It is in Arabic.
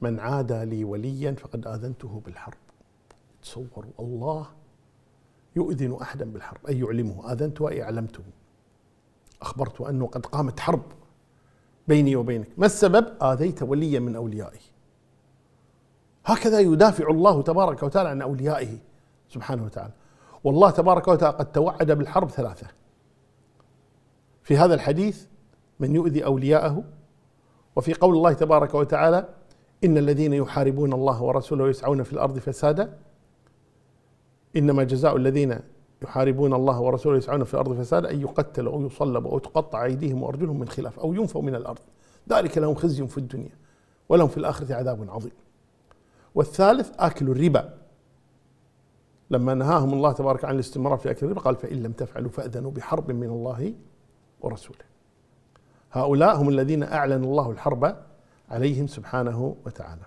من عادى لي وليا فقد آذنته بالحرب. تصوروا الله يؤذن أحدا بالحرب. أي يعلمه؟ آذنته أي أعلمته. أخبرته أنه قد قامت حرب بيني وبينك. ما السبب؟ آذيت وليا من أوليائي هكذا يدافع الله تبارك وتعالى عن أوليائه سبحانه وتعالى. والله تبارك وتعالى قد توعد بالحرب ثلاثة. في هذا الحديث من يؤذي أولياءه وفي قول الله تبارك وتعالى إن الذين يحاربون الله ورسوله ويسعون في الأرض فسادا. إنما جزاء الذين يحاربون الله ورسوله ويسعون في الأرض فسادا أن يقتلوا أو يصلبوا أو تقطع أيديهم وأرجلهم من خلاف أو ينفوا من الأرض. ذلك لهم خزي في الدنيا ولهم في الآخرة عذاب عظيم. والثالث آكل الربا. لما نهاهم الله تبارك عن الاستمرار في أكل الربا قال فإن لم تفعلوا فأذنوا بحرب من الله ورسوله. هؤلاء هم الذين أعلن الله الحرب عليهم سبحانه وتعالى.